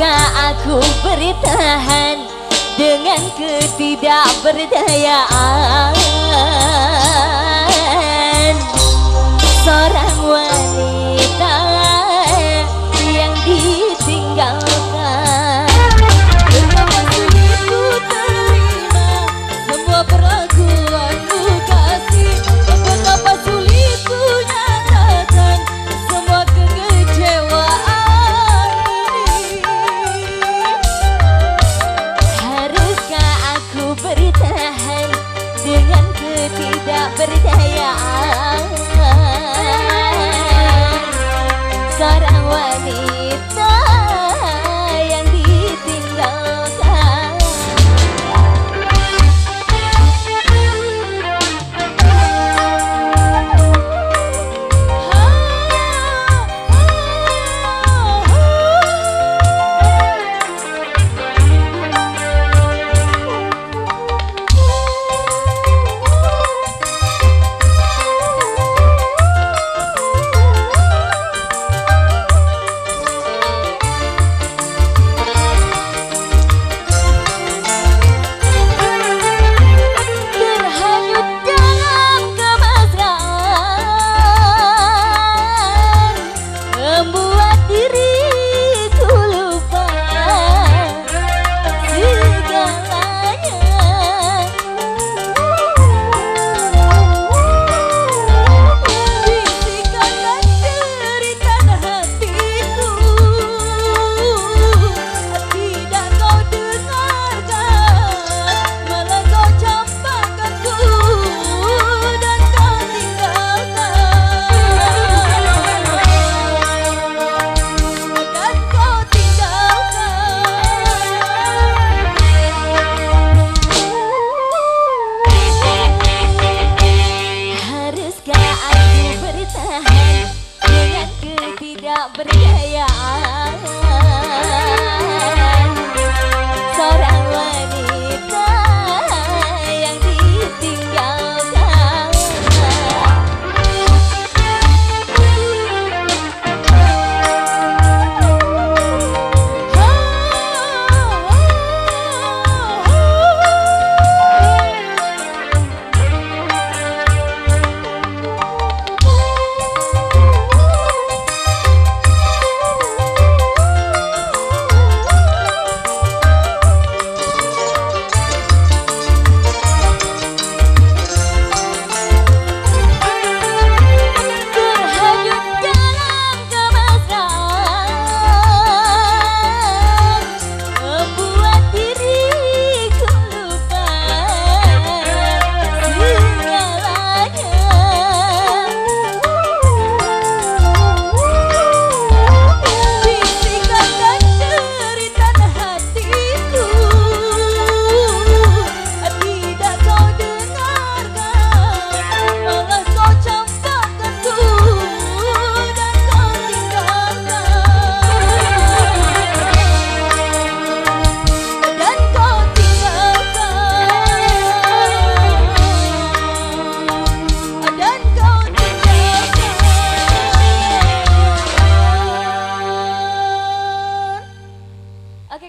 Jika aku bertahan dengan ketidakberdayaan Seorang wanita yang ditinggalkan. Dengan sulit ku terima semua perlakuan. bercahaya. बबरी है यार।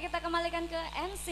kita kembalikan ke MC.